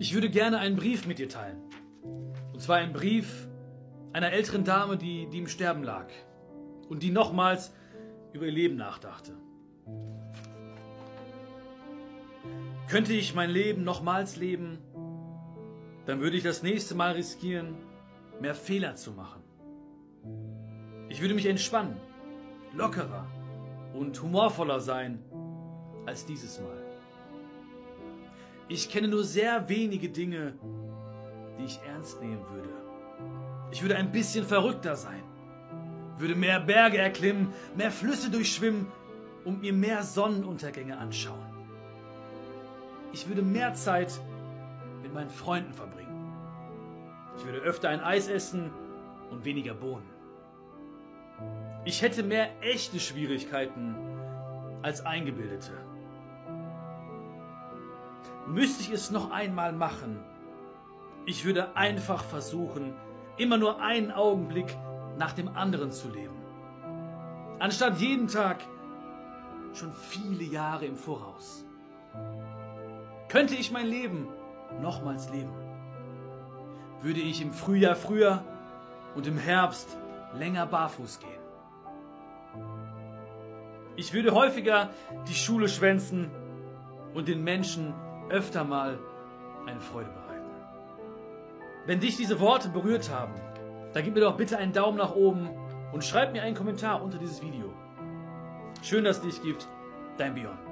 Ich würde gerne einen Brief mit dir teilen. Und zwar einen Brief einer älteren Dame, die, die im Sterben lag und die nochmals über ihr Leben nachdachte. Könnte ich mein Leben nochmals leben, dann würde ich das nächste Mal riskieren, mehr Fehler zu machen. Ich würde mich entspannen, lockerer und humorvoller sein als dieses Mal. Ich kenne nur sehr wenige Dinge, die ich ernst nehmen würde. Ich würde ein bisschen verrückter sein, würde mehr Berge erklimmen, mehr Flüsse durchschwimmen und mir mehr Sonnenuntergänge anschauen. Ich würde mehr Zeit mit meinen Freunden verbringen. Ich würde öfter ein Eis essen und weniger Bohnen. Ich hätte mehr echte Schwierigkeiten als eingebildete. Müsste ich es noch einmal machen, ich würde einfach versuchen, immer nur einen Augenblick nach dem anderen zu leben. Anstatt jeden Tag schon viele Jahre im Voraus. Könnte ich mein Leben nochmals leben, würde ich im Frühjahr früher und im Herbst länger barfuß gehen. Ich würde häufiger die Schule schwänzen und den Menschen öfter mal eine Freude bereiten. Wenn dich diese Worte berührt haben, dann gib mir doch bitte einen Daumen nach oben und schreib mir einen Kommentar unter dieses Video. Schön, dass es dich gibt. Dein Björn.